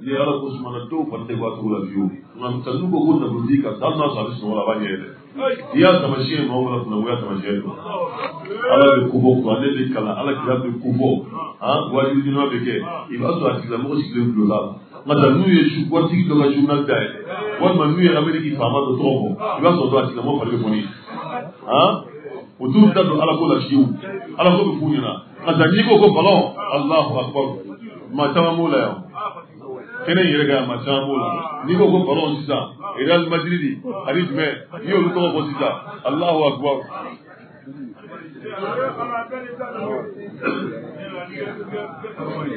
ni ala ko sumana dɔw fana tɛ waa tugu la fiyewu nka misali ko ko nafoloji ka taa n'a sɔrɔ a bɛ sunɔgɔ la a b'a ɲɛ yɛlɛ i y'a tamasiyɛn maa wɛrɛ kunna o y'a tamasiyɛn don. Ala bɛ ko bɔ kuran ne bɛ kalan ala kira bɛ ko bɔ. Wajibi bɛ kɛ. I b'a sɔrɔ a tigilamɔgɔ sigilen tulo la. Nka n'u ye su waritigi dɔ ka journal da yɛlɛ walima n'u ye ameriki faama dɔ tɔgɔ fɔ i b'a sɔrɔ a tigilamɔgɔ fari bɛ han o t'u da don ala ko la fiyewu. Ala ko bɛ f'u ɲɛna. Nka n'i ko ko balon alahu akbar. Maa caman b'o la yan kɛnɛ in yɛrɛ kan maa caman b'o la n'i ko ko balon sisan real madrid ani jumɛn n'i y'olu tɔgɔ fɔ sisan alahu akbar.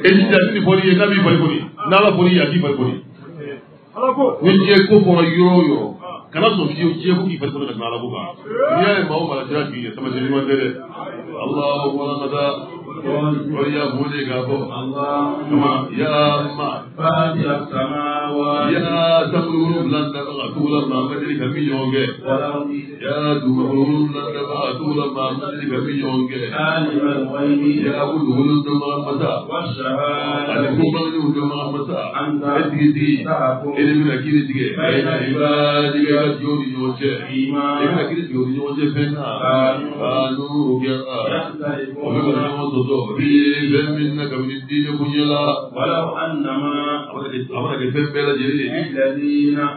Ejija ni fɔli ye n'a b'i bali kɔni n'ala fɔli ye a k'i bali kɔni ni diɲɛ ko fɔra yɔrɔ o yɔrɔ kana sɔn fiyewu diɲɛ ko k'i bali kɔni ka tɛmɛ ala ko kan n'i y'a ye maa o maa sera k'i ɲɛ tamasɛ ɲuman tɛ dɛ alahu walakata waliya bole k'a fɔ kama ya ma ya tamuru landaga ka tugu la maa ma deli ka min ɲɔgɔn kɛ ya dugukolo landaga ka tugu la maa ma deli ka min ɲɔgɔn kɛ ya ko dugukolo dɔnbaga masa ani ko bangew dɔnbaga masa e tigi tigi e de bɛna kiiri tigɛ e b'a tigɛ yóò ní wọ́n jẹ́ ẹgbẹ́ kìrìsì yóò ní wọ́n jẹ́ fẹ́ àánú òbí ọ̀gbẹ́gbẹ́ ní wọ́n sọ̀tọ̀ bí bẹ́ẹ̀ mi ní kàbí ní dín ní kúnyẹ́ la. wàlá ànàmá àwọn àgbẹ̀fẹ́ bẹ́ẹ̀ lajẹ́ lé.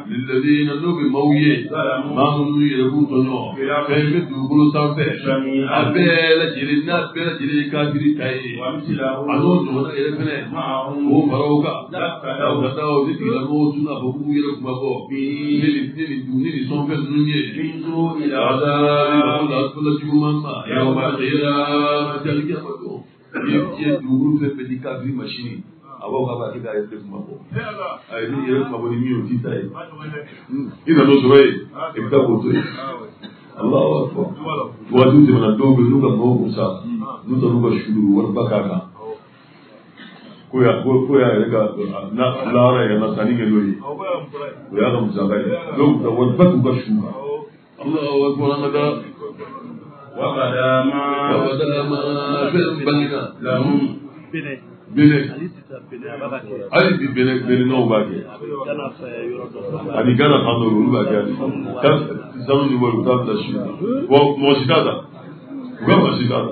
lílẹ̀dí iná ló fi máa wúyẹ máa ń nu yẹrẹ kú tọ̀nà fẹ́ mi dùgbò sanfẹ́ abẹ́ lajẹ́ lé ní abẹ́ lajẹ́ lé káfírí ta ye àlọ́ jọ̀wọ́n yẹrẹ fẹ́lẹ̀ kó faraw kan dáwọ́ dáwọ́ ní tìlẹ̀ mọ́ tún àbọ̀ kú yẹrẹ kuma bọ̀ ní ní يريد صوب الدنيا يجوز إلى عذاب الله كل جمعة يوم القيامة تلقى فتوه يبكي دورو في بديك أبي ماشيني àwọn ọba bá kíkà ẹsẹ fún ọkọ àyè ní ìrẹsì máa wọlé ní ìrò títà yìí ìdá tó sọ yìí ìdá kò tó yìí aláwọ àfọ wọn tún tẹmẹ náà tó gbé lóka mọ òkú sá lóta lóka ṣùgbọ́n wọn bá kàkà. Ko y'a ko ko y'a ka na lahara yɛrɛ na sanni kɛ n'o ye o y'a ka musaka ye dɔw bɛ taa wariba t'u ka su kan alahu akbar an ka taa وبدا ما wabada ma fɛn bangena لهم bene ale ti taa bɛnɛ a b'a b'a kɛ gana fan dɔ olu b'a kɛ hali kan sanu ni u t'a bila su wa ta u ka mɔgɔ si t'a ta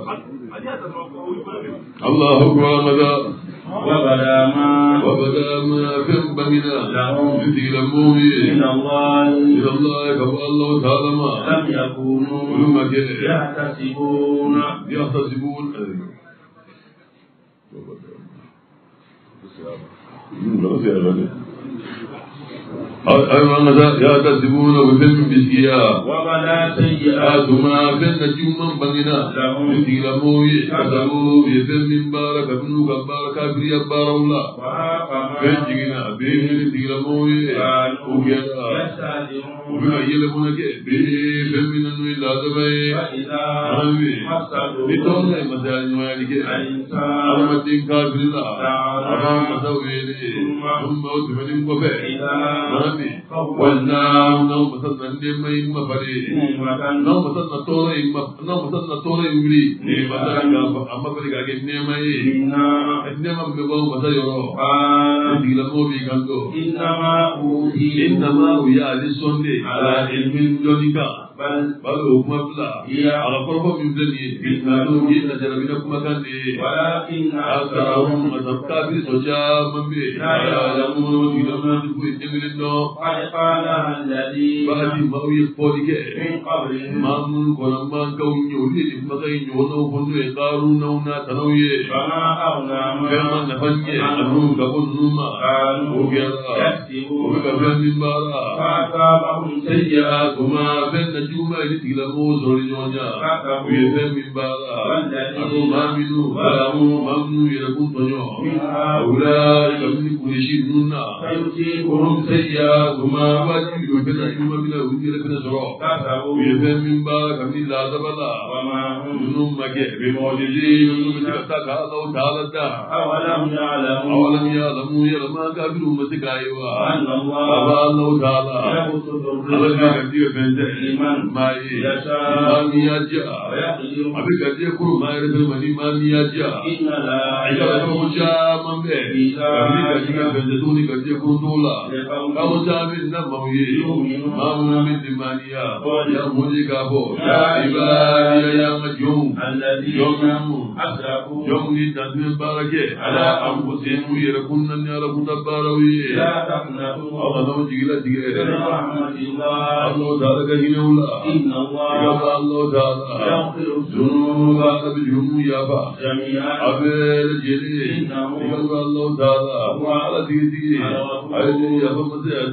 alahu akbar an وبلا ما وبلا ما كرب بنا لهم في لمومه إلى الله. إلى الله كما الله تعالى. ما لم يكونوا ثم يحتسبون. يحتسبون. أيوه. يا غالي يحتسبون وفهم بسيا وبدا سيئات ما فن يتيلا موي كتبوا يفهم من بارك. ابنو كبارك كافر يبار الله. وهاق فن ما جينا. بين يتيلا موي. كانوا وكذا يستهزئون. وبما يلمونك بفهم من انه لا دبي فإذا Amin. مسدوا Ito na masaya nyo yan ike. الإنسان Alamating kafirila. lambe walla non musadna ndema yimma bade non musadna toro yimma non musadna toro yimri o kuma fila a ka kɔrɔfɔ min filɛ nin ye n'o ye lajarabinɛ kumakan de ye a sara o masakabiri sɔ caman bɛ yen a y'a lamɔ tigila mana ni ko ye ɲɛgɛn dɔn قد قالها الذين بعد ما يقول لك من قبلهم ما من كون ما كون يولي لما كان يولو كون يقارون نونا تنوي فما أغنى كما ما نفني أنهم كون نوما كانوا وكذا يكسبون وكذا من بارا فأصابهم سيئات ما بين نجوم لتلمو زوريونيا ويفهم من بارا أنو ما منو بلامو ما منو يركون تنيو من هؤلاء أولئك من كل شيء نونا فيصيبهم yuma mina wujire bena sɔrɔ u كسبوا ye fɛn min baara kabini laadaba la وما se ka taa ka alaw ta ala da أولم yalama kafiru ma se k'a ye wa أن الله bɛ ka الرزق diɲɛ fɛn tɛ لمن ye يشاء koro maa yɛrɛ fɛn ma ni maa min y'a diya إن لا ka diɲɛ fɛn tɛ tuguni ka diɲɛ koro t'o la الذين jɔn أسرفوا jɔn ni dantigɛ baara kɛ ala an ko sen k'u yɛrɛ kun na ni ala kun na baaraw ye لا تقنطوا jigi latigɛ من رحمة الله taala ka hinɛw la إن الله alaw taala يغفر الذنوب yafa a جميعا bɛɛ lajɛlen i ka fɔ alaw taala ala tigitigi a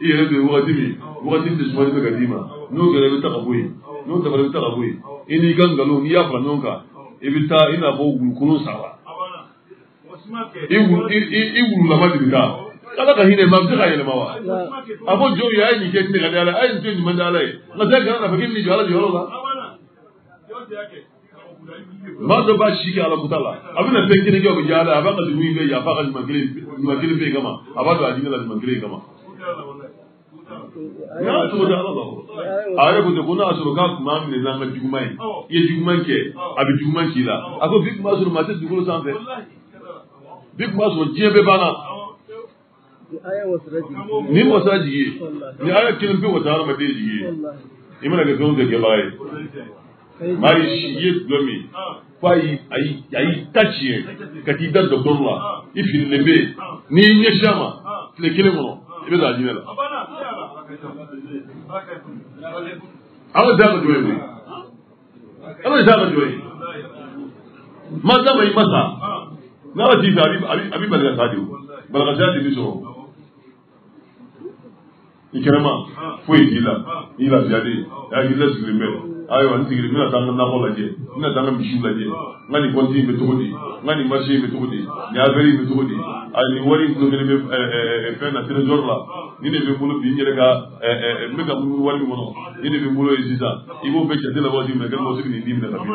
i yɛrɛ bɛ wagati min wagati min sumani bɛ ka d'i ma n'o kɛra i bɛ taa ka bɔ yen n'o tɛmɛna i bɛ taa ka bɔ yen i n'i ka nkalon n'i y'a fara ɲɔgɔn kan i bɛ taa i n'a fɔ wulukolon saba i wulu i i i wululama de bɛ taa ala ka hinɛ ma a bɛ se ka yɛlɛma wa? A ko jɔn ye a ye nin kɛ nin ka di ala ye a ye nin to ɲuman di ala ye nka se kana nafa k'i bɛ nin jɔ ala jɔyɔrɔ la maa dɔ b'a si kɛ ala kuta la a bɛna fɛn kelen kɛ o bɛ diya ala ye a b'a ka dugu in bɛɛ yafa a ka ɲuman kelen ɲuman kelen bɛ yen kama a b'a don a diinɛ la ɲuman kelen kama n'a cogo di ala la o a yɛrɛ ko ten ko n'a y'a sɔrɔ k'a tun b'a minɛ n'an ka juguman ye i ye juguman kɛ a bɛ juguman k'i la a ko bi tun b'a sɔrɔ maa tɛ dugukolo sanfɛ bi tun b'a sɔrɔ diɲɛ bɛɛ banna ni wasa jigi ye ni ala kelen pe wasa hadamaden jigi ye i mana kɛ fɛn o fɛn kɛbaga ye. Maa yi si i ye dulɔ min fo a y'i a a ta tiɲɛ ka t'i da dɔgɔtɔrɔ la. I fililen bɛ yen n'i y'i ɲɛsin a ma tile kelen kɔnɔ i bɛ taa diinɛ la amma da ga juwaye ne amma da ga juwaye maza masa na ba jifa abi balga sadiyo balga sadiyo ni so ikirama foyi jila ila jade ya ila zilimero ayiwa n sigilen bɛna taa n ka nakɔ lajɛ n bɛna taa n ka misiw lajɛ n ka nin kɔnti in bɛ cogo di n ka nin marché in bɛ cogo di nin affaire in bɛ cogo di a nin wari in kulo kelen bɛ fɛn na trésor la. Nin de bɛ n bolo bi n yɛrɛ ka n bɛ ka munumunu wari min kɔnɔ nin de bɛ n bolo yen sisan i b'o bɛɛ jate la waati min na kɛlɛ bɔ nin di minɛ ka bin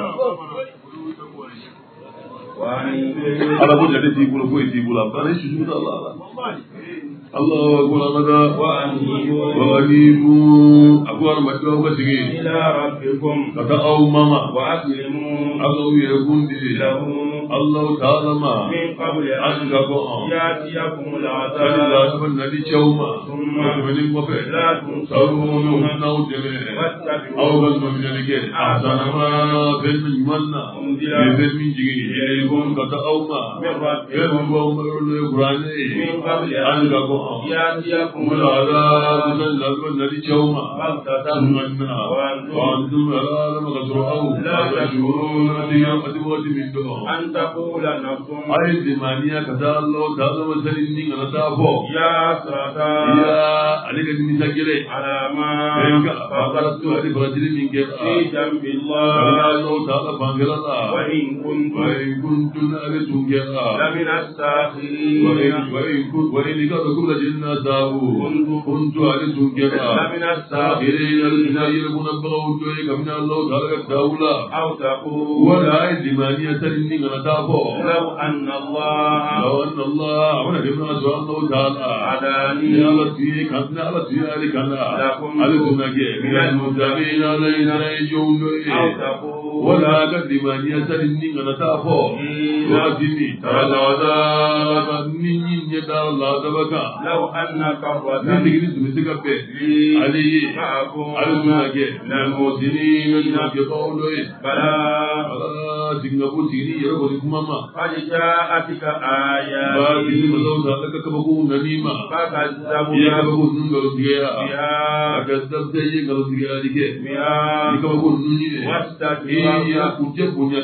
ala ko jate t'i bolo foyi t'i bolo a banna i susu t'a la الله أكبر أبدا وأنيبوا. أكبر مجد وكسجي إلى ربكم. فتأو ماما. وأسلموا. الله يكون له الله تعالى ما من قبل أن يأتيكم العذاب نبي شوما ثم ومن وفي لا تنصرون أو واتبعوا بس من ذلك أحسن ما من يمنا بين من جيجي يكون فتأو ما من بين ربكم ومر القرآن من قبل أن يأتيكم العذاب لا سبن نبي شوما بغتة تمنى وأنتم لا لم تشعرون في أدوات من دون أن تقول نفس أي زمانية كذا الله تعالى مسلم دين أنا تابو يا حسرة يا عليك دين سجلة على ما إنك فقرت على برجل من كذا في جنب يا الله الله تعالى بانجلا وإن كنتم وإن كنتم أرسل كذا لمن الساخرين وإن وإن كنت وإن كنتم لجنة داو كنت أرسل كذا لمن الساخرين إلينا الإنسان يكون بغوت من الله تعالى الدولة أو تقول ولا زمانية إني أنا تابو لو أن الله لو أن الله أمنا كما سبحانه وتعالى هداني يا لطي كنا على تياري كنا لكم على سنجي من المتقين. علينا يجون أو تقول wala kadimani asali ninga mm. mm. na tafo ya dini tala wada ba ninyi ne da Allah da baka law anna qarratan ni digiri zumi sika pe. Ali alma ge na mosini min na ke qawlo bala. Bala dinga bu dini yaro ko kuma ma qad ja'atika aya ba dini mazo da daga kaba ku nanima ka ka zabu ya kaba ku nun garo diga ya. Ka zabu ya garo diga dike ya. Kaba ku nun ni ne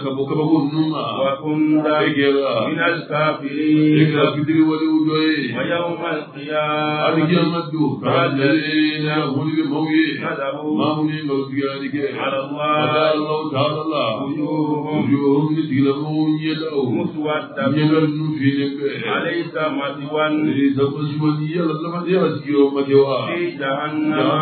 kaba kaba ko nunga وكنت egera من الكافرين fitiri wali udoye ويوم القيامة alkiyamatu kalladina huli be mawye كذبوا mamuni ngalo diga dike على الله Allah ta'ala وجوههم ni tilamu yadau مسودة nu filimbe أليس مثوى ni sabaswani yala lama yala sikiro makewa في جهنم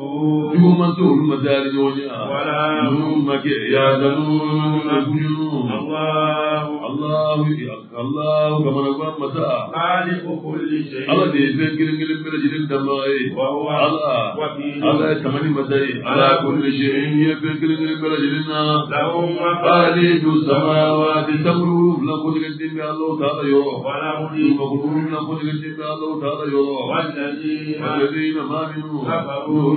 الله Allah kamar ba masa خالق كل شيء Allah da ya san girin girin bila jirin da mai وهو Allah وكيل Allah ya kamani masai ala kulli shay'in ya san girin girin bila jirin na له مقاليد خالد السماوات تمر لا كل جدين الله تعالى يرى وله مغرور لا كل جدين الله تعالى يرى والذين الذين ما منوا نور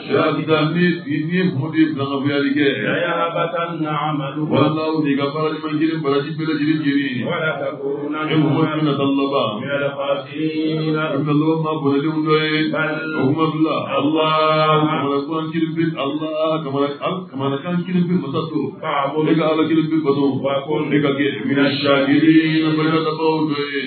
ni ni mun de bila ka buyali kɛ wala u de ka baara ɲuman jiri baraji bɛɛ lajɛlen jiri e mɔgɔ min na taa laban i ka laban maa bɔnɛlenw dɔ ye o kuma bila ala kamanakan kiri bɛ ala kamanakan kiri bɛ masa to e ka ala kiri bɛ bato e ka kɛ mina shakiri na barika dabaw dɔ ye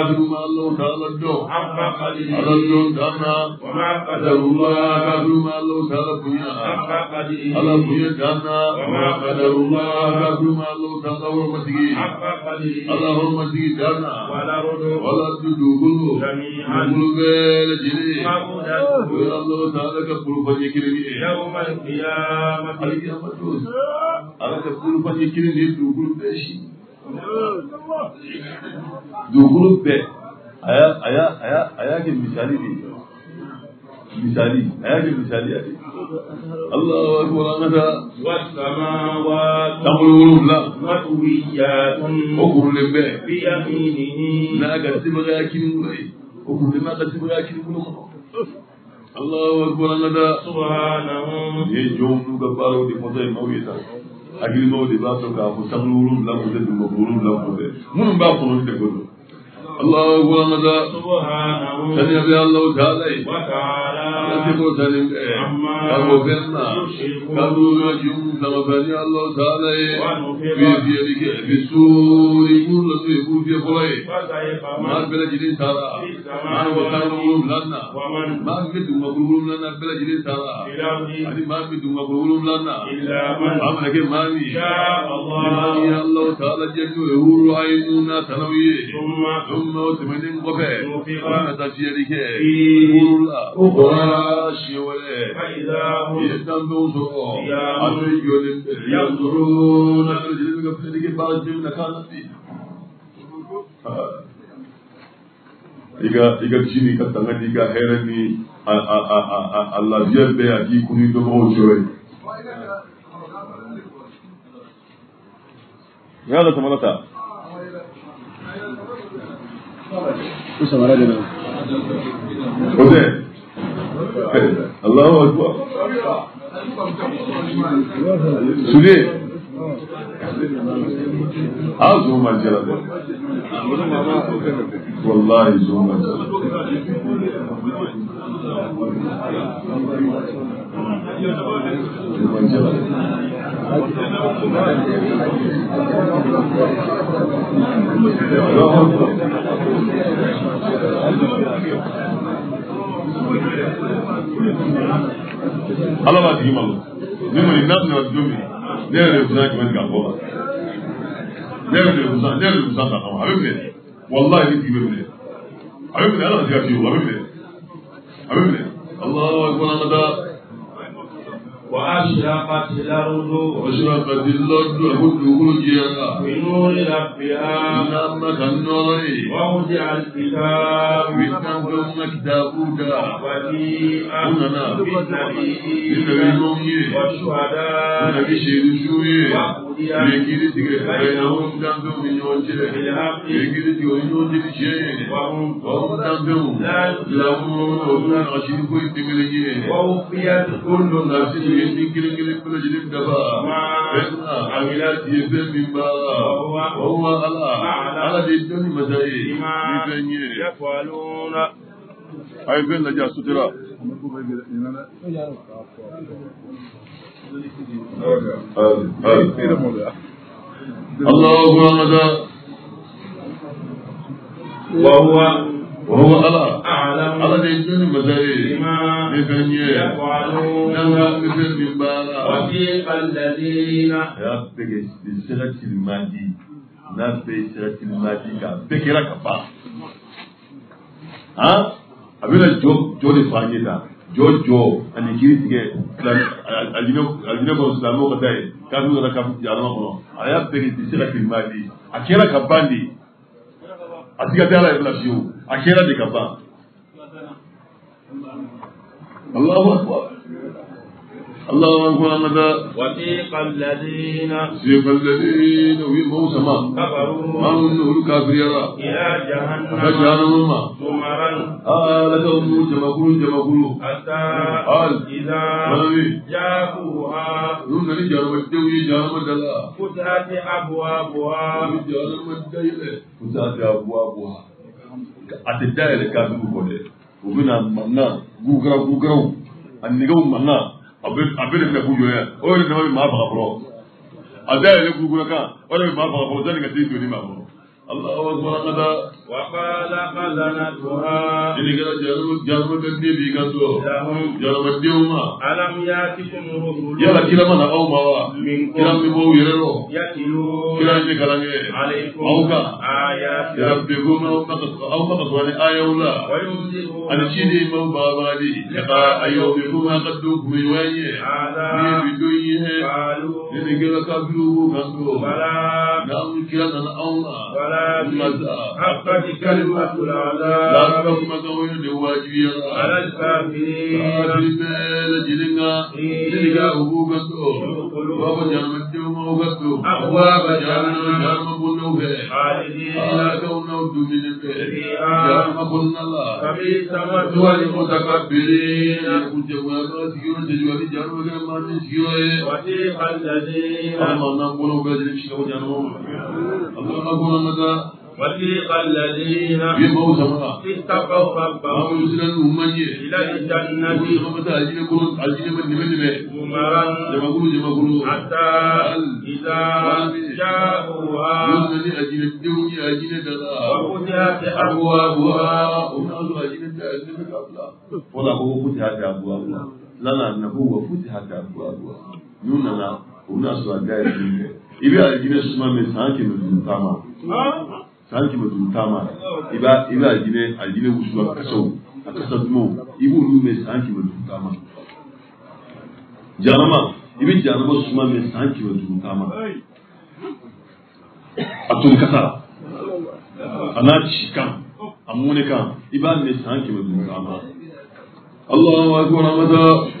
adiru ma alaw da ala dɔn ala dɔn dan na. الله الله قادر ما الله تعالى بنيا حق قدره على بنيا دانا وما قدر الله قادر ما الله تعالى ورمتي حق قدره على ورمتي دانا والأرض ولا تدوغلو جميعا نقول بيل جري قبضته ويا الله تعالى كبر فني كريمي يوم القيامة القيامة على كبر فني كريمي دوغلو بيشي دوغلو بي aya aya aya aya ke misali ne misali a yaji misali a ce. Allahu akbar mata was-samawati tamuruna matwiyatun ukurulin be bi yaminihi na ga tibra kin mulai ukurulin ma ga tibra kin mulai Allahu akbar mata subhanahu. Ye jomu ga baro di mozai mawita agri mawdi ba to ka fu tamurun la ko de maburu la ko de mun ba ko de godo Allahu akbar anada سبحانه sani abi Allah ta'ala وتعالى Nanti ko sanin eh kamu kenna kamu ngajum sama bani Allah Taala eh bi bi ke bisuri kulla tu ibu bi bolai فكيف mar من bela jidin tara mar ko taru lanna ومن mar mi tu magulum lanna bela jidin tara في الأرض ani mar mi tu magulum lanna إلا من amna ke mami شاء الله Imani Allah Taala jennu e huru aynuna tanawiye ثم tèmi ní ngọ́fẹ̀ ẹ̀dàfiyẹ̀dìkẹ́ kúrúlà ọ̀rá ṣẹwẹ̀lẹ̀ yẹ sanfẹ́ oṣù ọ̀ àti ìyọ̀lẹ̀ yàtọ̀rọ̀ náà lè jẹ́ nígbà fẹ́ẹ́dìkẹ́ bá jẹ́ nígbà kan sí. Iga cini ka tanga di ka ni a lafiyɛ bɛɛ a k'i kun ni dɔgɔw jɔ ye. Yala samala. Hussein Allahu akbar. Su a zo majira da wallahi zo majira majira Allah b'a tigi malo ne ma nin n'a tun don min ne yɛrɛ de kusa kɛmɛ ka bɔ la ne yɛrɛ de kusa ne yɛrɛ de kusa ka kama a bɛ minɛ walahi ni tigi bɛ minɛ a bɛ minɛ ala ka ka tigi o a bɛ minɛ a bɛ minɛ Allahu akbar. an ka وأشرقت الأرض وأشرقت الأرض والدخول جيرا بنور ربها. كالنور ووضع الكتاب. وجيء والشهداء. يكيد تيجي بينهم تنقم من بالحق يكيد تيجي يوجه شيء وهم تنقم لهم عشرين كوي تملي ووفيت كل نفس نفس يمكن كل جلب دبا عملات يفهم من بارا وهو على على الدنيا يفني يفعلون أي بين لجا سترا الله أكبر وهو وهو على أعلم على الدنيا مزاي بما يفني يفعلون نعم يفهم من بارا وثيق الذين ya bɛɛ kɛ siratil madi n'a bɛɛ ye siratil madi ka bɛɛ kɛra ka ban han a bɛna jɔ jɔ de jojo ani kiri tigɛ alijinɛ kɔnɔ silamɛw ka taa ye kafiri ka taa kafiri alama kɔnɔ a y'a bɛɛ kɛ disi la kilima de ye a kɛra ka ban de a ti ka da la yɛrɛ la fiyewu a kɛra de ka ban alahu akubar Ka taa وثيق الذين سيف الذين ويمهم سما ما كفروا هم نقول كافر يرى. إلى جهنم. ما زمرا. آه لهم جمكرو جمكرو حتى قال. إذا جاءوها نون نبي جانم الدوي جانم الدلا فتحت أبوابها. جانم الدلا فتحت أبوابها. أتدعي لكافر بودي وبنا منا. غوغرا غوغرا النجوم منا. abele kujoya oyo ne ma baga fɔlɔ a dayɛlɛ kurukuru kan o de bɛ maa faga fɔlɔ sani ka t'i joli ma fɔlɔ الله أكبر الله وقال خزنتها ini kɛra jarama jarama bɛ den b'i kan so لهم jarama denw ma ألم يأتكم رسل yala kira ma na aw ma wa kira min b'aw yɛrɛ rɔ يتلون kira ye kalan kɛ عليكم aw kan آيات kira bɛ ko ma aw ma ka aw ma ka sɔrɔ ni ayaw la وينذرون ani sini ma babali ka ayaw bɛ ko ma ka don kun ɲɔgɔn ye ni هذا bi don ye قالوا ni ni kɛra kabiru b'o kan so بلى n'aw kira nana حقت كلمة العذاب o ye de wajibiyara على الكافرين jahannama jahannama bondaw fɛ خالدين halakaw n'aw dumuni fɛ jahannama kɔnɔna la فبئس tuwali مثوى mutakabbirin kuncɛ bonya dɔrɔn sigiyɔrɔ tɛ juguya ni jahannama kɛra maa min sigiyɔrɔ ye وثيق الذين ala n'an bɔnnaw bɛɛ lajɛlen si ka bɔ jahannama ma ala ka kɔnɔ ka وثيق الذين u ye maaw sama اتقوا maa ربهم minnu siran n'u man ɲɛ إلى u الجنة caman bɛ taa alijinɛ kɔnɔ alijinɛ ma dɛmɛ dɛmɛ زمرا jamakulu jamakulu حتى إذا جاءوها Yóò ní àjìnà déwú ní àjìnà dada. وفتحت Àbúwá àbúwá. أبوابها Òun náà lọ àjìnà dá ẹgbẹ́ mẹ́ta fúlà. Wọ́n lọ ibya jine suma mɛ san kɛmɛ duuru taama san kɛmɛ duuru taama i b'a i b'a jinɛ a jinɛ wusu a kasaw a kasa dumanw i b'olu mɛ san kɛmɛ duuru taama jarama i kasa a n'a ci kan a mɔnɛ kan i b'a mɛ san kɛmɛ.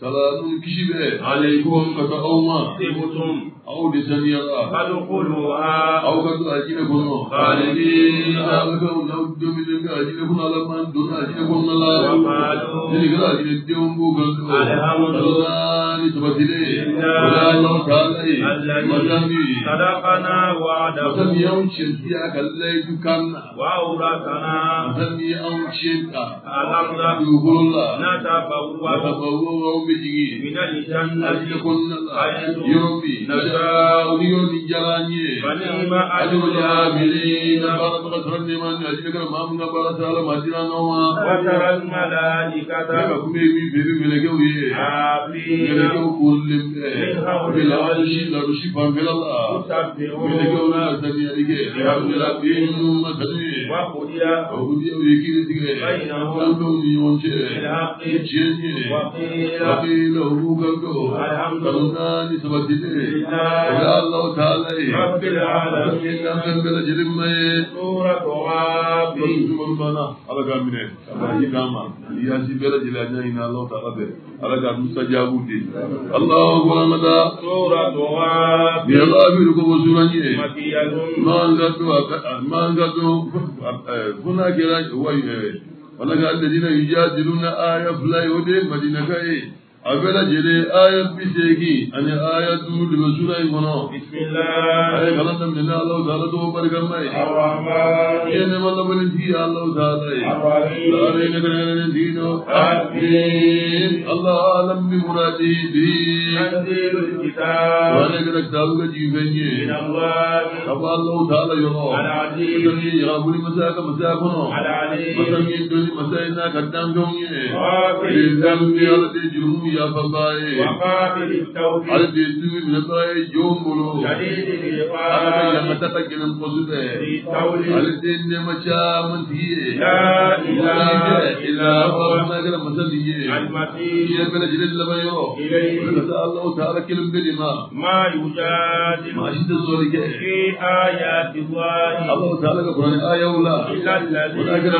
سلامون كشي بي عليكم كتا أو ما سيبتم أو دي سنيا لا فدخلوها أو كتو اجينا كنا خالدين. أو كتو نبدو من انك اجينا كنا لما اندونا اجينا كنا لا وفعلو يلي كتا اجينا ديوم بو كنتو الهام الله سبتلي ولا الله سالي مجامي صدقنا وعدا مجامي يوم شمسي اكالي تكنا وعورتنا مجامي يوم شمسي اكالي تكنا وعورتنا مجامي يوم شمسي اكالي تكنا watabawa bijigi من الجنة. ajikonna حيث yombi نشاء yombi jalanye فنعم أجر أجر العاملين العاملين بارك الله سرني من أجلك. ما من بارك الله مدينة نوما. وترى الملائكة. كما كمي من في من لكوي حافين لكو كل بلا وشي لا وشي فان بلا الله يسبحون لكونا سني عليك يا ربي ما سني وقضي. وقدي ويكي تيجي بينهم. كانوا يونجي بالحق جيني وقيل وقيل هو كنتو الحمد كنا نسبتي لله يا الله تعالى رب العالمين كان بلا جرم ما سورة غابر mana ala ka minɛ ala yi k'an ma yaasi bɛɛ lajɛlen a ɲɛ ɲini ala ta fɛ ala ka musa jaabu di alahu akbar سورة غابر ni ala bi ko wasura nye مكية man ka to man ka to اگر جلے آیت بھی سے گی یعنی آیت بسم اللہ اے غلط ملنا اللہ تعالی تو پر کرنا الرحمن یہ نعمت بن تھی اللہ تعالی سارے نگرے دین و تقدیر اللہ عالم بھی مرادی دی تنزیل الکتاب والے کہ کتاب کا جی گئی ہے ان اللہ سب اللہ تعالی یو العزیز یہ غبن مسا کا مسا کو العلی مسا یہ مسا نہ قدم دوں ya fabaye. وقابل التوب Ala de tuwi bi fabaye jombolo. شديد Ala de العقاب yamata ta kinan posute. ذي الطول Ala de ne macha mantiye. لا إله إلا هو Ma kada masaliye. المسيح Iya bela jilil labayo. إليه Kata Allah ta'ala kilim bedima. ما يجادل Ma shi da zori ke. في آيات الله Allah ta'ala ka Qur'an aya wala. إلا Wala kana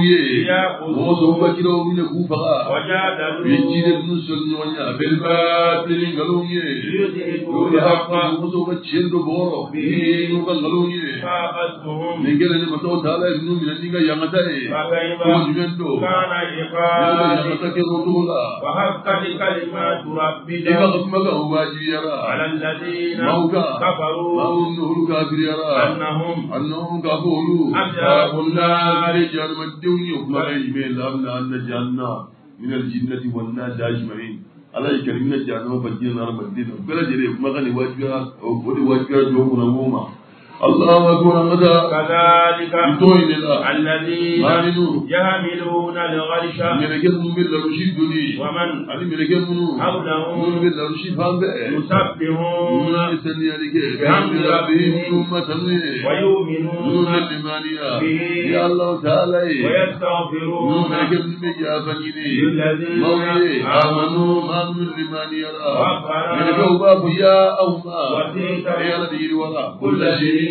ye فأخذتهم nin kɛlen ne masaw ta ala ye ninnu minɛ ni ka yangata ye فكيف ko jumɛn do كان ne ka عقابي yangata kɛ o cogo la وحقت كلمات i ka ربك kuma kan wajibiyara على الذين maaw kan كفروا maaw n'olu kafiriyara أنهم annahum ka fɔ olu يوم يوم يوم يوم يوم يوم يوم يوم يوم يوم الله يكرمنا جانا وبجينا نار مدينة كل جريء ما كان يواجه أو كل يواجه جو من الغوما an ka taa كذلك الذين. يحملون الغرش ومن حولهم يسبحون ye minnu ويؤمنون به. ويستغفرون للذين آمنوا ربنا كل كل شيء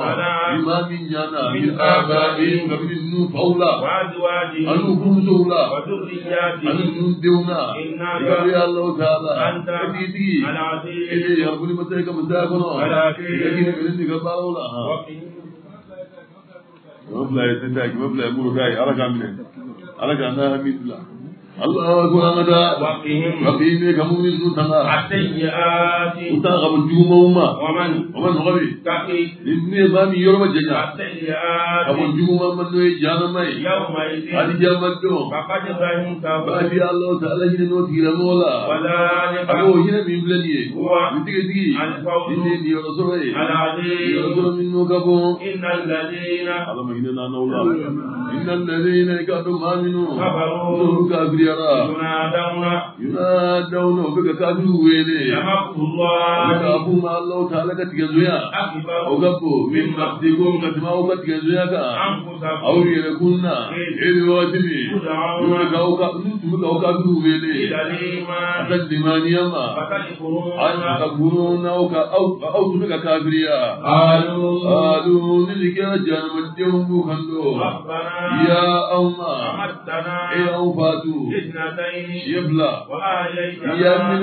على بما من جانا من من آبائهم آبائهم قبل النو فولا وأزواجهم. أنو كنزولا أنو وذرياتهم نندونا إنا يا الله تعالى. أنت يا رب مساك مساكنا. الحكيم. لكن من وقهم مبلغ يتداك مبلغ يمر داي أرجع منه أرجع أنا هميد الله Su tanga uta ne janya no no min no ma hina na nawla innal ladina yakadu aminu كفروا so kafiriyara ينادون yunadawna biga kafiru wele لمقت الله. Ebi wati ni. Yuna ka o ka tumi ka o ka biru wele. إلى limaniya ma. An ka فتكفرون guru na o ka aw aw tumi ka kafiriya. قالوا kira jana majjum bu kando. ربنا Ya amma. أمتنا aw fatu. اثنتين min وآيتنا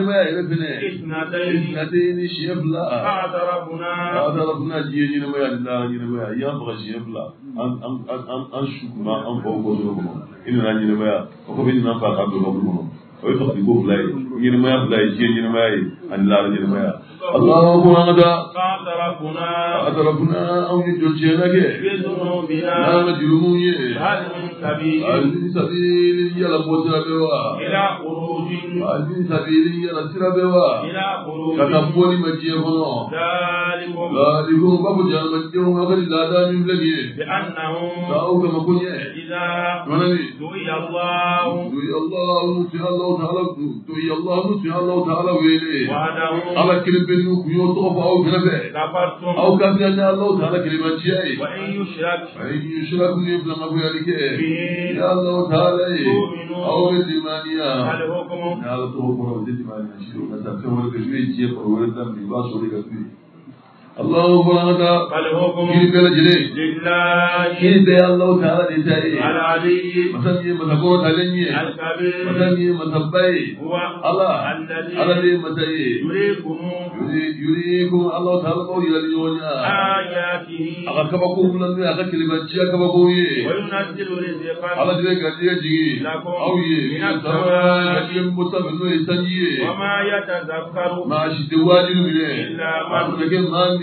ma ya rafine. اثنتين Isnatini shebla. فاعترفنا هذا ربنا جيني نما يا الله جيني نما يا بغى شيء بلا ان ان ان أن أن شو ما إن فوق أنا جيني نما يا وكم ان نفع قبل قبلكم ويفقد يقول يا بلاي جيني نما يا أن الله جيني نما يا الله اكبر هذا فاعترفنا أو يجل شيء لك بذنوبنا. لا مجرمون هل من سبيل؟ هل من سبيل يلا بوتر بوا. إلى خروج. هل من سبيل يلا سير بوا. إلى خروج. كتبوني مجيه هنا ذلكم. ذلكم بابو جان مجيه وغير لا دام بلغي بأنهم دعوا كما كنيه إذا دعي الله. دوي الله نسي الله تعالى. دوي الله نسي الله تعالى ويلي. وحده على كلمة منه بيوتهم أو كذا أو كذا يا الله تعالى كلمة شيء وإن يشرك وإن يشرك يبنى ما في ذلك يا الله تعالى أو بالدمانية هل هو كمان يا الله تعالى كلمة دمانية شيء وكذا تقول كشوي جيب أو كذا من باس ولا كذي الله أكبر الحكم كيف جلي لله كيف الله تعالى العلي مسمي مسكوت عليني الكبير مسمي مسبي الله الذي الذي مسي يريكم Allah ta'ala ko yali yonya آياته aka kilimanci aka ba goye وينزل رزقا ye min sama ga dire mutabin no sanyi وما يتذكر de wajin bile إلا من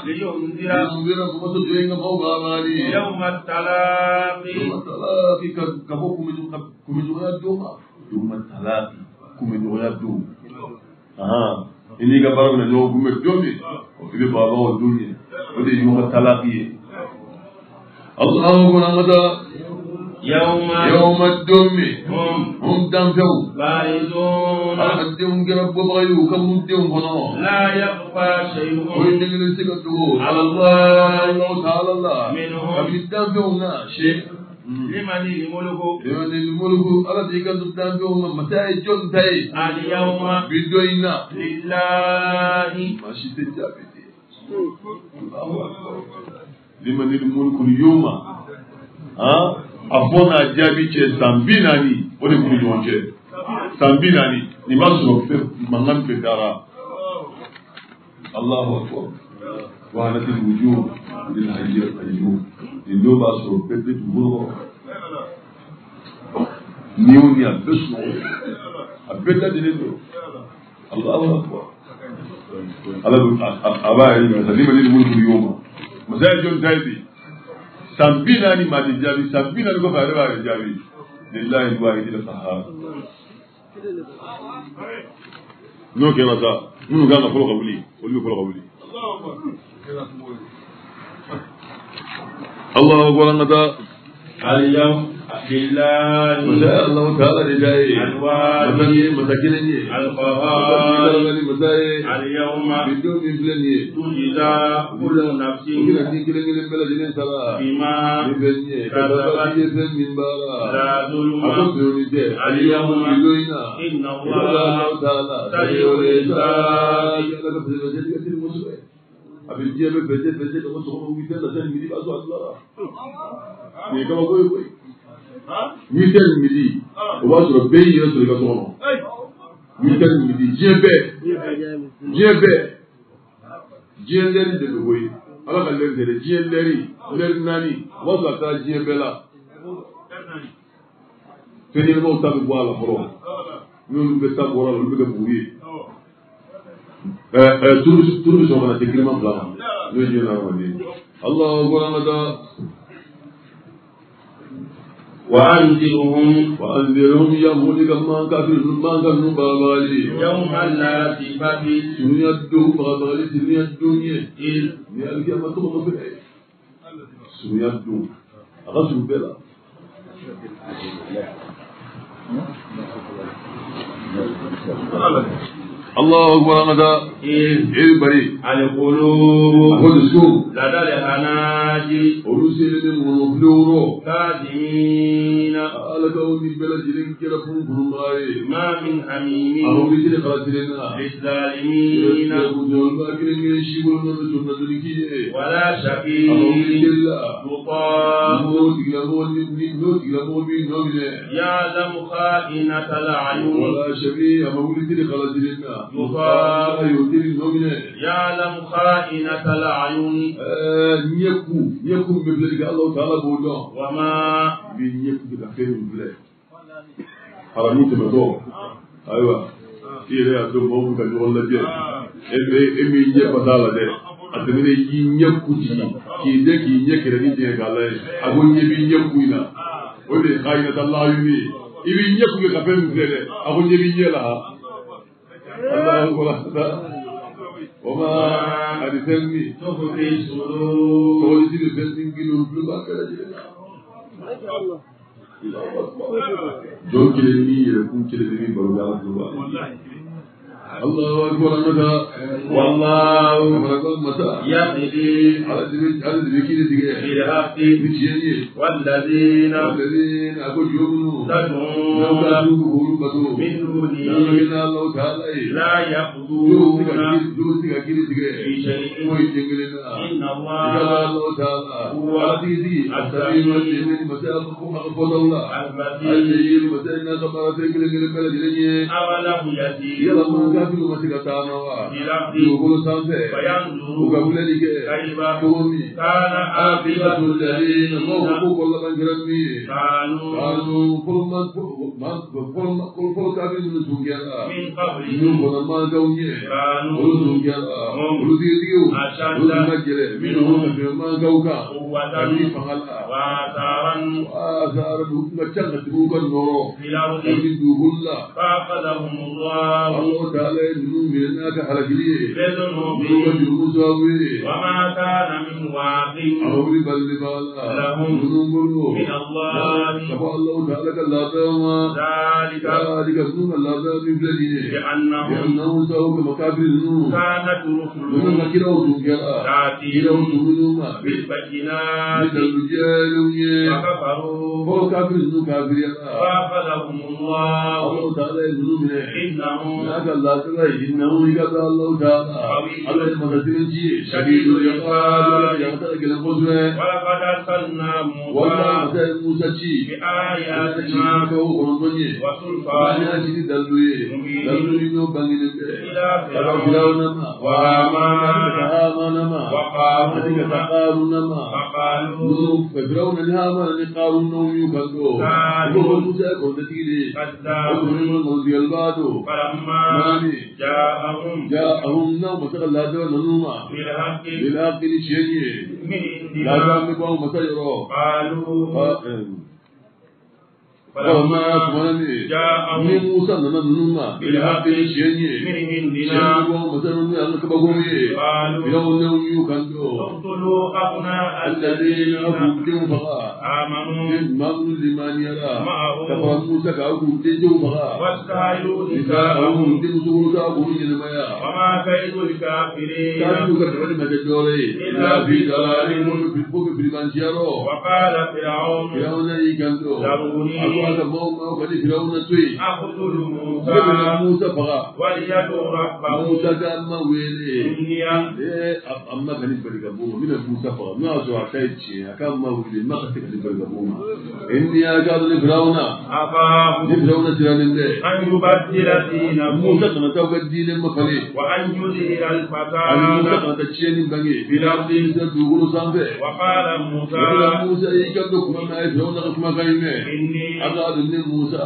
لينذر ينذركم وتجرين فوق أماني يوم التلاق يوم التلاق كبوكم من كم من غياب دوما يوم التلاق كم من غياب دوما أها. إني كبار من اليوم كم من دوما وفي بابا والدنيا ودي يوم التلاق الله أكبر. يوم yawma domi هم hum dan few بارزون ala denw kɛra bɔbaga ye u ka mun denw kɔnɔ لا يخفى شيء o ye dengelen se ka dogo على Allah الله ta'ala la منهم. kabini danfɛnw na se لمن الملك yɛrɛ muluku ala de ka don danfɛnw ma masa ye jɔn ta ye اليوم bi dɔ in na لله maa si tɛ jaabi de limani muluku yoma ah a fɔ n'a jaabi cɛ san bi naani o de kun ɲɔgɔn cɛ. San bi naani nin b'a sɔrɔ mankan bɛɛ dara. Allahu akbar. وعنت الوجوه للحي القيوم اللي بقى صور بيت بيت نيونيا بسمع أبدا دينيدو الله أكبر على أبا علم تدريب لي الملك اليوم مسائل جون دايبي سامبينا ني ما تجابي سامبينا ني كفا ربا تجابي لله الواحد القهار نو كما تا نو كان فلو قبلي ولي فلو قبلي الله أكبر أنت اليوم لله masaya Allah ta'ala da jaye Alwali. masanye masakine ne القهار masakine masaye اليوم bido mi bile ne تجزى كل نفس kira ni kile kile bela jinin sara بما ni benye kasaba ni sen min bara لا ظلم ako bioni de aliyamu biloina إن Allah الله ta'ala سريع الحساب. ya la ka fere jadi ka musu abin jiya bai fete fete da wasu kuma witan da san midi ba su Allah ne kama koyi koyi witan midi o b'a sɔrɔ bɛɛ y'i yɛrɛ sɔrɔ i ka so kɔnɔ witan midi diɲɛ bɛɛ diɲɛ bɛɛ diɲɛ lɛri de bɔ yen ala ka lɛri de diɲɛ lɛri lɛri naani o b'a sɔrɔ a taara diɲɛ bɛɛ la fɛn ɲɛnamaw ta bɛ bɔ a la fɔlɔ n'olu bɛ ta bɔra la olu bɛ kɛ buru ye ɛɛ turu turu bɛ sɔn ka na se girima fila ma n'o ye diɲɛ na adamaden alahu akbar وأنذرهم وأنذرهم يوم كما كافر ما كانوا بابالي يوم لا صفة دنيا الدو بابالي دنيا الدنيا. إذ يا لك ما تقوم به دنيا الدو. أغسل بلا الله أكبر أنا إذ إيه بري القلوب أقول السوق لدى الحناجر ورسل من مفلورو كاظمين على كون بلا جرين كلا فرماي ما من أهو حميم بيجي خلاصنا للظالمين ولا شفيع يطاع يعلم خائنة الأعين ولا شفيع مولد خلاصنا يطاع يطير يعلم خائنة الأعين ñekku ñekku be bele ga Allah taala bo do وما bi ñekku ga fe mu bele ala ni te do aywa tire ya do mo ga do la je e be e mi ñe ba dala de atene ne yi ñekku ci ki de ki ñekki re ni je ga la ago ñe bi ñekku ina o de khayna Allah yumi ibi ñekku ga fe mu bele ago ñe bi ñe la Allahu akbar wama adisanni تخفي الصدور Tawali sini الله والأحزاب وما أرسلني تخفي صدور قولي رسلني كيلو ربي باكرة جل جون كلمي يكون كلمي بروجا الله والله Amarakan masa. يهدي Ala demi ala demi kile tiga. بالحق Biciannya. والذين aku jomnu. تدعون. من دونه. لا يقضون. في شيء. إن الله ngel bela jilanye. أولم Yala Suratul masilata nawa Yogolo sanfɛ U ka wulɛli kɛ Cogo min Akibatul ladina mɔgɔw ko ko laban kɛra min ye Kanu Fɔlɔ kafiri ninnu tun kɛra Ninnu kɔnɔ mankanw ye Olu tun kɛra Olutigiw olu tun ka gɛlɛn minnu tun mankanw kan kabini fanga la Wazaranu u tun ka ca ka tɛmɛ u ka nɔrɔ kabini dugukolo la Allahu taala halakili. بذنوبهم Nunu jurumu sawi. وما كان من واق Awri balli bala. Lahum Nunu gurnu. من الله Allah Ta'ala ka ladama. ذلك ladama min biladi. بأنهم Yannahu sawu ka makabir nunu. كانت رسلهم تأتيهم utu nunu ma. بالبينات nye. فكفروا Ko kafir nunu kafir ya. فأخذهم الله Allah Ta'ala ya nunu mine. إنهم ta'ala Allah ya magana ji shadidu ya qala ya ta gina kozwe ولقد أرسلنا موسى ci ya ta ci بآياتنا وسلطان be إلى فرعون وهامان وقارون فقالوا da tire ko كذابوا ni mo diyal bado فلما Nani. جاءهم جاءهم نوم تغلى دون نوما بالحق للآخر شيء من لا عندنا جامع بهم مسيرو قالوا فلما تمنى جاءهم من موسى ننما بالحق شيني من عندنا شيني مثلا الله كبغوي قالوا يوم يكندو اقتلوا أبناء الذين الذين أبوكم فقا آمنوا مامن لمن يرى معه. كفر موسى كأبو تجو فقا واستحيوا نساءهم نساءهم دين سورة أبو ينميا وما كيد الكافرين كانوا كفر ما تدوري إلا في ضلال في البوك في المنشارو وقال فرعون فرعون يكندو ذروني. أبو هذا مو مو كذي فرعون توي أقتل موسى كفر موسى فقا وليدعو ربه موسى كان ما ويلي إني eh amma kan bari ga goma mina musa fa na so a kai ce akan ma wuli ma ka kai bari ga goma in ya ga da firawuna أخاف ni firawuna tiranin da أن يبدل دينكم musa kana ta ga dinin makale وأن يظهر an musa الفساد kana ta ce ni bange firawuna da duguru sanfe وقال da موسى musa yi kan da kuma mai musa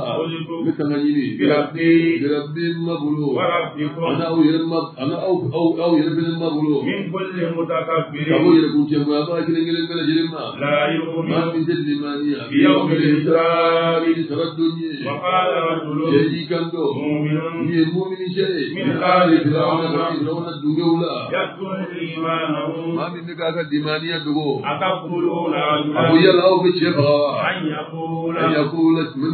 mutan gani ne بربي. rabbin mabulu وربكم. yar ma ana au au au yar bin mabulu من كل متكبر ce ba ba kiran gidan bela jirin ma لا ما يؤمن من جد مانيا بيوم الحساب سر الدنيا. وقال رجل يجي كندو. مؤمن. مؤمن شيء. من من آل فرعون. فرعون. الدنيا ولا يكتم إيمانه. ما من نكاك ديمانيا دغو أتقتلون أبو رجلا يلا أو بتشبه أن يقول أن يقول من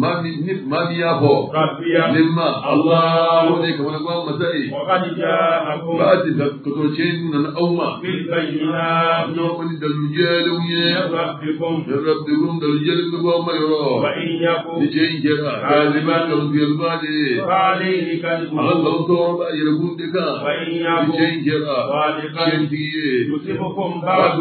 ما من ما بيابو ربي لما؟ الله. عليك ولا قام مسائي وقد جاءكم بعد كتوشين من أوما بالبينات. نوم من دلجال من ويا. ربكم. ربكم دلجال بقوم ما يرى وإن يكن نجين جرا كاذبا. في المال فعليه كذبه yɛrɛ kun de kan. وإن cɛ in kɛra صادقا. Ba بعض.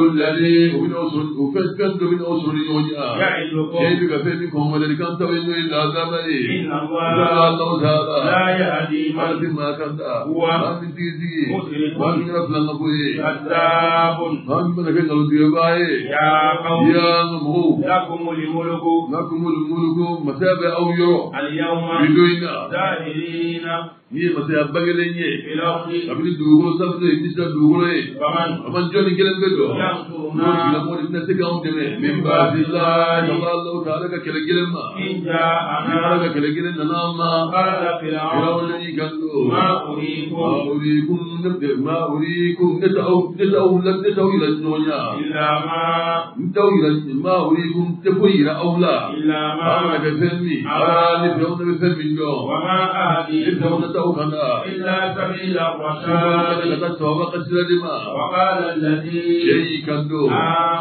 o sɔrɔ ni ɲɔgɔn ɲɛ. Cɛ يعدكم. bɛ ka fɛn min kɔn wɛrɛ kan ta bɛ n'o ye lazaba ye. إن Nka الله Alahu taala. لا يهدي Maa من ti maa kan da. Wa. Maa min tigi sigi ye. Musriku. Maa min kɛra filan ka ko ye. كذاب Maa min bɛna kɛ nkalontigɛbaa ye. يا قوم Yaa n ka mɔgɔw. لكم الملك N ka kumuli mulu ko masaya bɛ aw yɔrɔ. اليوم Bi don in na. ظاهرين Ni ye. Masaya bangelen ye kabini dugukolo sanfɛ ye kisira dugukolo ye. A man jɔnni kelen bɛ dɔn n'o tigilamɔgɔ de tɛna se k'anw dɛmɛ min b'a di la yaba alaw ta ala ka kɛlɛ gɛlɛn ma. Ni ala ka kɛlɛ gɛlɛn nana an ma. Firawo ne y'i kanto ma ori kun ne bɛ ma ori kun ne t'aw ne t'aw la ne t'aw yira ɲɔgɔn ya n t'aw yira ma ori kun tɛ foyi yira aw la ala bɛ fɛn min ala ni firawo ne bɛ fɛn min dɔn ni firawo ne فما إلا سبيل الرشاد. لقد توبق السلم وقال الذي شيئا دوم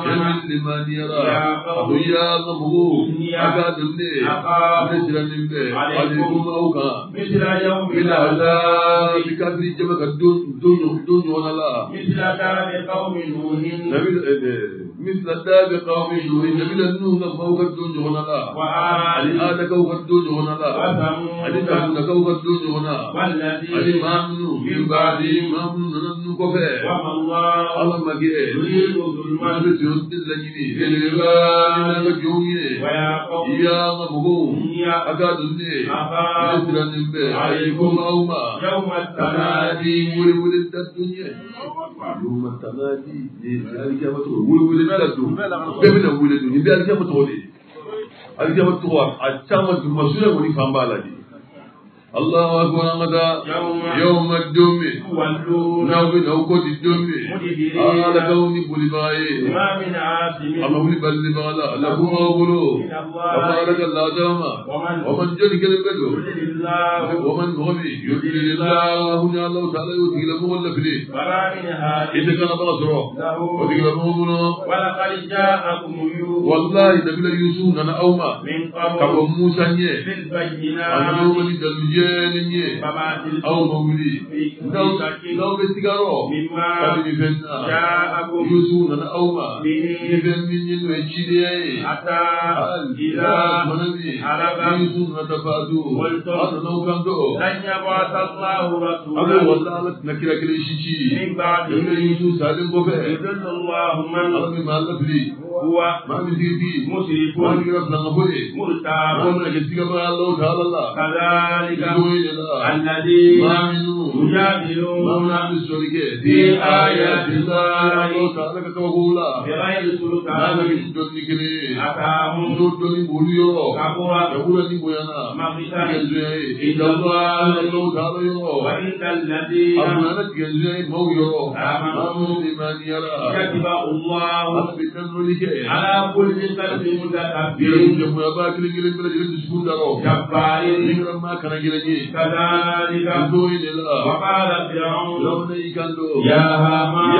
يمن لمن يرى. أبو يا غمو أقاد من نسر من به عليكم. أوقا مثل يوم إلا هذا. بكثير جمك دون دون دون ولا لا. مثل دار قوم نوهن إيه، إيه. مثل داب قوم نوح نبي نوح فوق الدنيا هنا لا. وعاد عاد فوق الدنيا هنا لا. وثمود عاد فوق الدنيا هنا والذي امام نوح من بعد امام نوح نكفى وما الله الله ما جه يريد ظلما. يريد ظلما يريد ظلما يريد ظلما يريد ظلما يريد ظلما يريد ظلما يريد ظلما يريد ظلما يريد ظلما يريد ظلما يريد ظلما يريد ظلما dun bɛɛ bɛna wele dun nin bɛ alikiyama tɔgɔ de ye alikiyama tɔgɔ a caman tun masula kɔni fan b'a la de الله أكبر هذا يوم الدم. نوبل أو كوت الدم آه لكوني بلباي ما من عبد من أما بل بل بلا لكم أقولوا أما لك الله جاما ومن جل كلم كدو ومن غبي يدل لله. هنا الله تعالى يدل لمو اللفلي فرا من هذا إذا كان بأسرع ودل لمو منا ولقد جاءكم يوسف والله نبيل يوسف أنا أوما. من قبل. كبر موسى نيه. في البينات. أنا أوما من دلوجيه lenye aw ma wuli n'aw bɛ sigiyɔrɔ kabini bɛ na yusu nana aw ma ni bɛ min ye n'o ye cidenya ye mana min yusu nana dafadu aw nana aw kan dɔ aw bɛ wasa ala tɛna kira kelen si ci olu bɛ salen kɔfɛ ala min b'a labiri maa min tigi tigi maa min kɛra bilanga bɔ ye mɔgɔ min na kɛ sigiyɔrɔ ye ala ta ala la. الله منهم يجادلون في آيات الله الله بغير سلطان أتاهم do donni bolu yo كبر ya bula ni boyana مقتا ta'ala yo وعند الذين yara كتب الله على كل قلب متكبر جبار كذلك وقال فرعون يا هامان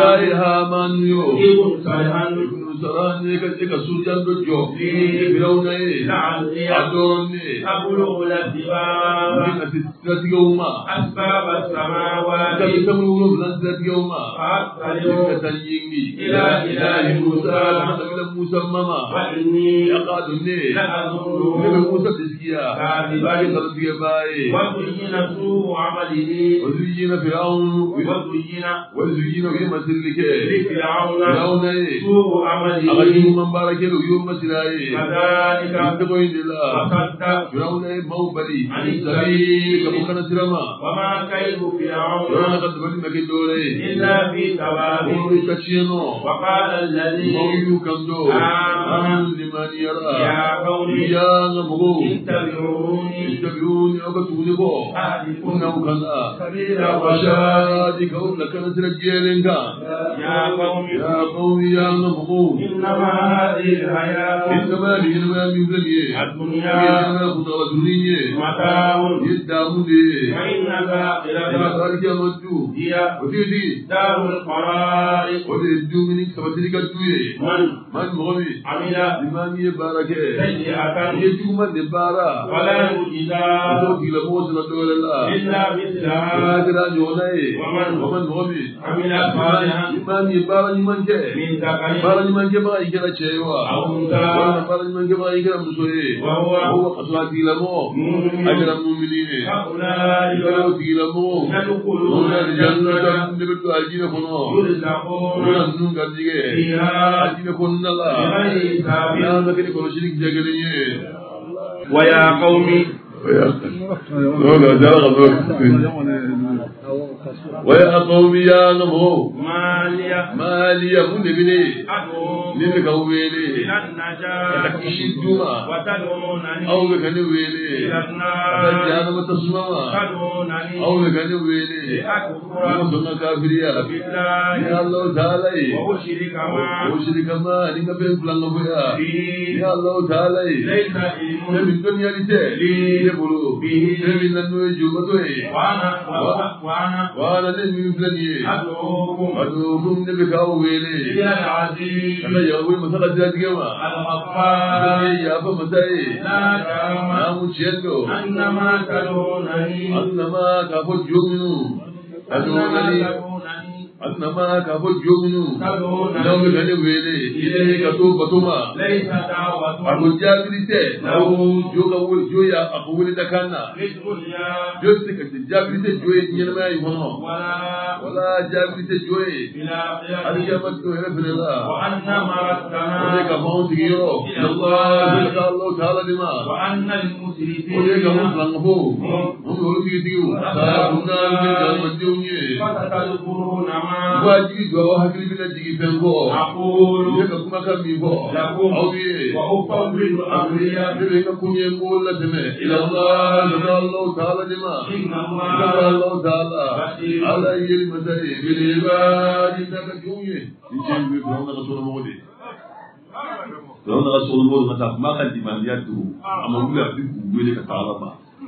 surjan do jo Ni. launa e لعلي adorne أبلغ الأسباب Ina siratiga uma. أسباب السماوات uma. فأطلع Ika tanyingi. إلى إله موسى. Mata bila Musa mama. وإني Ya kadu ne. Nebe لأظنه Musa tiskiya. Kadi. Bagi kalau tiga bayi. وزين سوء عمله Wazuyina Firaun. وزين Wazuyina fi masilike. لفرعون Firaun ne. سوء Aga عمله yimu mambarake lu yimu masiraye. كذلك Ita ko indila. وصد Firaun ne mau bali. Ani Sabi kamu kana sirama. وما كيد Firaun فرعون na kadbali makindore. إلا في تباب Ori kachiyano. وقال الذي mawyu kando Ah. an liman yara يا قوم ya ngamugo اتبعوني katuni ko أهدكم kunnaw kana سبيل الرشاد lakana sira jelenga يا قوم ya qawmi ya ngamugo إنما هذه الحياة innama hinma min zabiye الدنيا متاع ila الآخرة sarki amadu هي wadidi دار القرار wadi dumini sabatini katuye من man mogomi عمل limani barake سيئة ye juguma de bara ولا يجزى Otoki la mosi la dole la. إلا مثلها Kira nyona e. Waman. Waman mobi. عمل صالحا Imani bara nyuman ke. من ذكر Bara nyuman ke ba ikira chewa. أو أنثى Wala bara nyuman ke ba ikira musoe. وهو Huwa kaswati la mo. مؤمن Ajara mu'minine. فأولئك Ikira uti la mo. يدخلون Ona الجنة jannata nebetu ajina kono. يرزقون Ona nunga dige. فيها Ajina konna la. بغير حساب Na ويا قوم Lola jara ويا قوم يا نمو ما لي ما لي من بني نلك ويلي تكشي الجمعة أو بكني ويلي أجانا ما تسمع أو بكني ويلي يوم كافريا يا الله تعالى يا الله تعالى لي يبلو به من النوي جوبتوي وأنا وأنا وانا من فلان أدعوكم أدوكم نبي كاو ويلي إلى العزيز kana yawai masaka jati gama الغفار sai ya fa masai لا جرم na mu ciyando أنما تدعونني annama ka fo jominu adonani أنما تدعونني annama ka fo jominu تدعونني law be gane wele ile ka to batuma ليس دعوة ako jabirite law joga wol joya ako wole dakanna للدنيا josti ka jabirite joye nyene mai hono ولا wala jabirite joye إلى آخرة aliyamat to hele fela وأن wale ka مردنا mawti giro Allah Allah ta'ala dima وأن wajiri jɔ hakili bɛ ne jigi fɛn kɔ. a ko wolo ne ka kumaka min fɔ. yako aw bɛ yen. wa o fa wuli ko a wuli ya. ne bɛ n ka kunye n b'o latɛmɛ. ilaha ilaha alahu taala ne ma. ilaha ilaha alahu taala. ala ye masa ye. beleba ni dakajow ye. n cɛ bɛ bila n ka sɔnnamɔgɔ de. bila n ka sɔnnamɔgɔ de ma taa kuma ka limaniya duuru a ma wuli a bɛ k'u wele ka taa ala ma.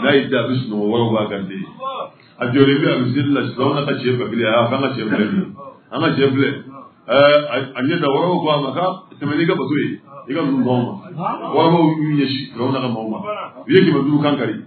لا يدرس نو وهو بعند دي أجري بيا بسم الله شلون أنا كشيف بقلي آه، أنا كنا شيف بلي أنا شيف بلي أني دا وراه قام مكا تمني كبسوي يك مدوما وراه وينيش شلون أنا مدوما ويجي مدور كان كاري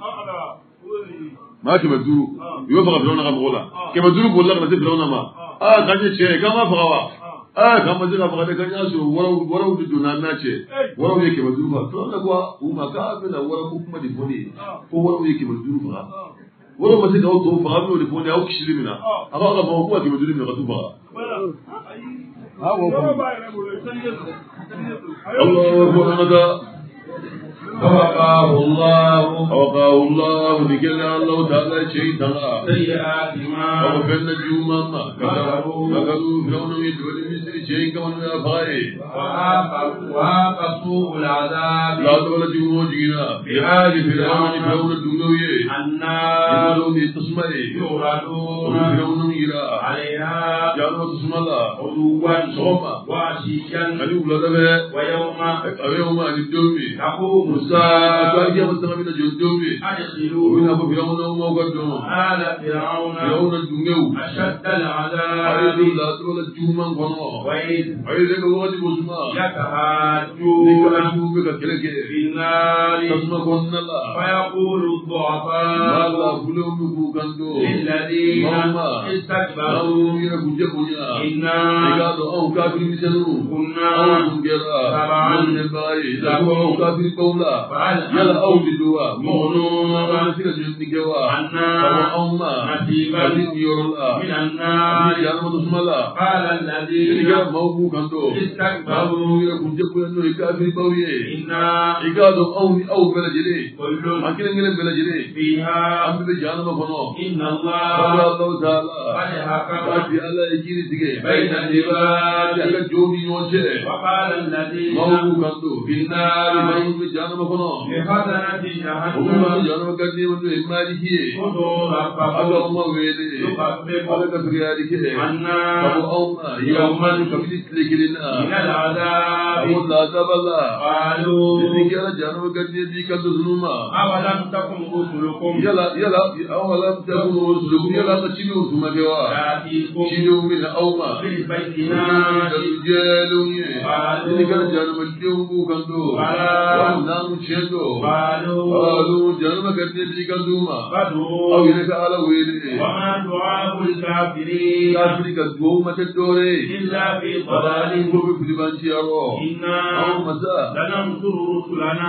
ما كي مدور يوسف شلون أنا مغولا كي مدور بقول لك نسيب شلون أنا ما. آه كذي شيء كم أفقه Ah, eh kama zina bakade kanya su wara wara wudu dona na ce. Wara yake mazufa to da kuwa umma ka bila wara ko kuma difoni ko wara yake mazufa wara mace da wato fa abu difoni au kishiri mina amma ga mawa kuwa ke mazufa mina katufa ha wa ko Allah wa ko faga. الله. فوقاه الله. بكل الله تعالى شيء ترى. سيئات ما وفن الجوما كفروا كفروا فرعون يدول مثل شيء كون يا فاي وآق- وآق سوء العذاب. لا تقول جمو جينا بحال فرعون. فرعون الدنيا النار. يقولون يتسمعي يعرضون فرعون يرى عليها جانو تسمع الله. غدوا صوما. وعشيا. أقول لك ويوم أن الدومي تقوم موسى أتاكي أمسنا من أدخلوا وين أبو فرعون وما قدوم آل فرعون فرعون الدنيا أشد العذاب. لا تقول جوما قنوا وإذ أيضا كوغا دي بوسما يتهاجون جوما كلك في النار. تسمى قننا لا فيقول الضعفاء لا بلوم كوكاندو للذين استكبروا. إنا دو أو كافر مثلو كنا أو من نباي لكو أو كافر قولا فهل يلا أو بدوا مغنون كوا عنا أو أوما نصيبا أبين يورلا من النار أبين يارما تسمى قال الذين Iliga mawbu kanto. استكبروا ya kunje kuyanno ikafi bawye. إنا aw ni aw bela jire. كل Akile ngile bela jire. فيها be jana ma kono. إن الله Allah ta'ala. قد حكم Kati Allah ikiri tige. بين العباد Aka joni yonche. وقال الذين Mawbu kanto. في النار Babu be ka la di yala yala ma qalu kadne bi kan do ma aw فادعوا ina ka ala wele وما دعاء الكافرين ma te dore إلا في ضلال ci yaro aw إنا masa لننصر رسلنا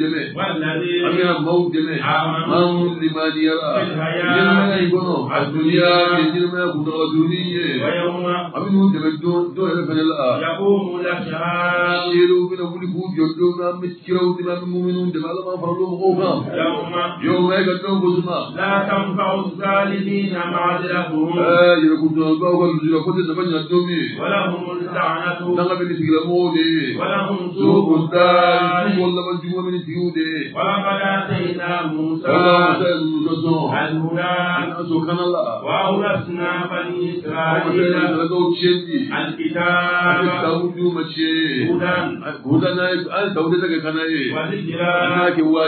deme والذين amina maw deme Amanu. man limani yara Fil hayat. yelma ay gono ad-dunya yelma ku do duniye ويوم do do e fene la يقوم bina wuli ku jodo na dema la ma faralo mo ko يوم ga do buzuma لا تنفع الظالمين معذرتهم eh jiro ko de banya do mi ولهم be sigila mo de ولهم سوء الدار ban juwa min tiyu de ولقد آتينا موسى الهدى so kanala وأورثنا بني إسرائيل الكتاب Daudu mace, هدى huda na an سکے کہ وہ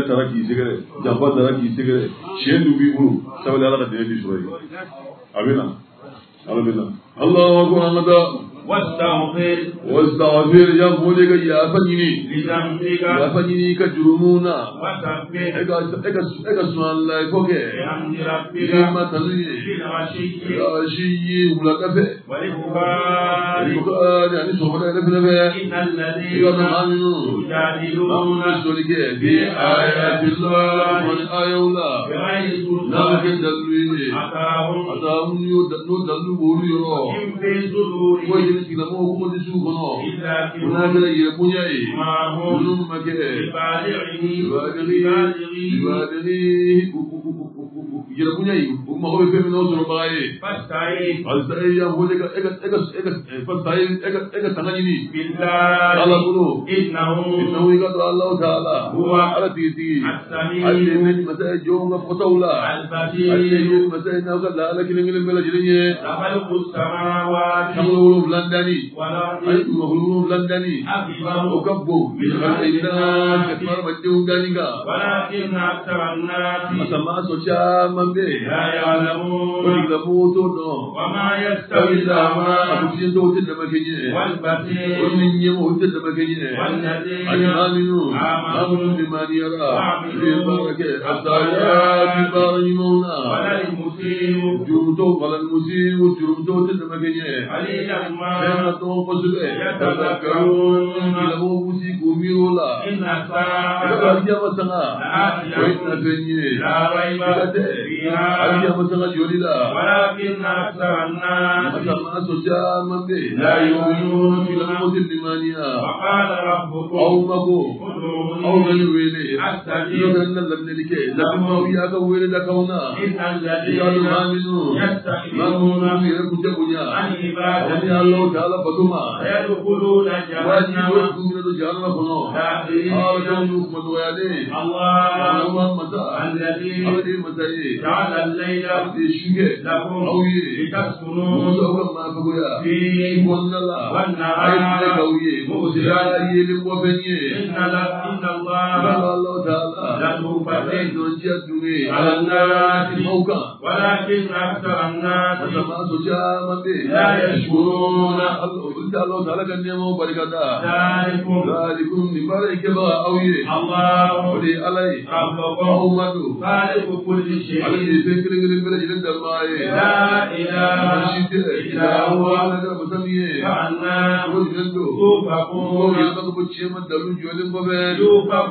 تارا کیسے کرے جفا تارا کیسے کرے۔ شیر ڈوبی گرو سب لگا دے دی سوئی ابھی نا ina ba ala الله واستغفر. واستغفر يا مولك يا فنيني لذنبك يا فنيني كجرمونا وسبح سبحان الله بحمد ربك لما بالعشي ولا يعني سبحان الله الذين يجادلون في آيات الله ولا بغير نعم أتاهم أتاهم بوريو في صدورهم sigilamɔgɔw k'u ma di sugu kɔnɔ o n'a kɛra yɛrɛbonya ye ngir mu eh, ini bu ma xoy fenn noo suñu pastai fastay fastay ya bu ka ega ega ega pastai ega ega tanga ni billah ala bu no innahu. Innahu ya ta allah taala. Huwa alatiti assami. Alle ne mata jom nga ko tawla albati alle ne mata na ko la ala kin ngel bela jini ye rabbul samawati. Kam lu landani wala ay mu lu landani abibahu oh, ukabbu min khalqina katwa majjum ganiga wala inna aktaran nasi masama socha ولكن أكثر الناس masa maso caman bɛ yen لا o يعلمون tigila mɔgɔw t'o dɔn وما Sabi يستوي la ma a الأعمى ko fiɲɛ tɔw tɛ dama kɛ ɲɛ o والبصير ni ɲɛmɔgɔw tɛ dama kɛ ɲɛ والذين ani maa minnu maa آمنوا minnu limaniyara u ye baara kɛ a taara bi baara ɲumanw na ولا المسيء jurumutɔw balalimusiw jurumutɔw tɛ dama kɛ ɲɛ قليلا fɛn ما ka dɔgɔ kosɛbɛ يتذكرون tigilamɔgɔw b'u sigi k'u miiri o la إن i ka الساعة aliyama sanga o ye tɛna fɛn ye لا ريب i ka tɛ فيها aliyama sanga joli la ولكن أكثر الناس masa maso caman bɛ yen لا يؤمنون tigilamɔgɔw tɛ limaniya وقال aw ربكم ma ko aw bɛ ادعوني ni wele أستجيب n'o tɛ na lamɛnni kɛ lamɛnbaw y'a ka wele da kaw na إن i ka dɔn الذين maa minnu maa يستكبرون minnu yɛrɛ kun tɛ bonya عن aw ni عبادتي Alahu Taala bato ma سيدخلون wajibi o جهنم kun minɛ don jahanama kɔnɔ داخلين aw denw y'u kuma dɔgɔyalen الله Allahu masa الذي aw de ye masa ye جعل الليل aw de ye sukɛ لكم aw ye لتسكنوا muso aw ka maa fɛgɛya فيه kɔnɔna la والنهار a ye tile k'aw ye o sera yelen bɔfɛn ye إن ل- إن الله Dɔnniya dunge على الناس kan ولكن أكثر الناس لا يشكرون tɛ Alahu Taala ka nɛɛmaw barikada ذلكم ذلكم aw ye o الله aw ma don خالق كل شيء kelen kelen bɛɛ lajɛlen dama ye لا إله إلا هو min ye فأنا o توفقون ka bɔ tiɲɛ ma dalu jɔlen kɔfɛ يوفق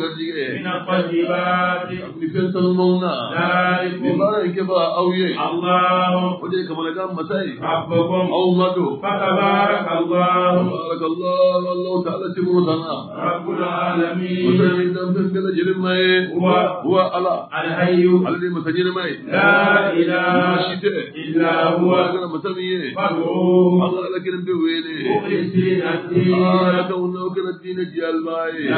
garijɛgɛ من الطيبات ذلكم الله ربكم فتبارك الله barakallah Allahu ta'ala sibiro sana رب العالمين Huwa huwa ala الحي masa ɲɛnɛma ye لا tɛ إلا هو فادعوه kelen bɛ wele مخلصين الدين ala ka n'aw kɛra ye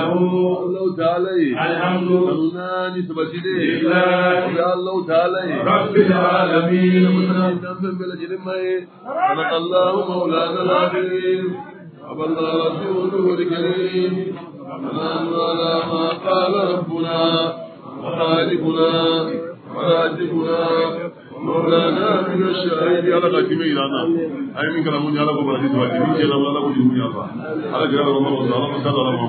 له ta'ala ye الحمد. naani sabatilen لله. Allahu ta'ala ye رب العالمين. ma ye صدق الله مولانا العظيم. وبلغ رسوله الكريم. ونحن على ما قال ربنا وخالقنا ورازقنا مولانا من الشهيد. على قديم إلانا أي من كلامون على قبر حديث وعدي من كلام الله يهون يا الله. على كلام الله. وصلى الله. محمد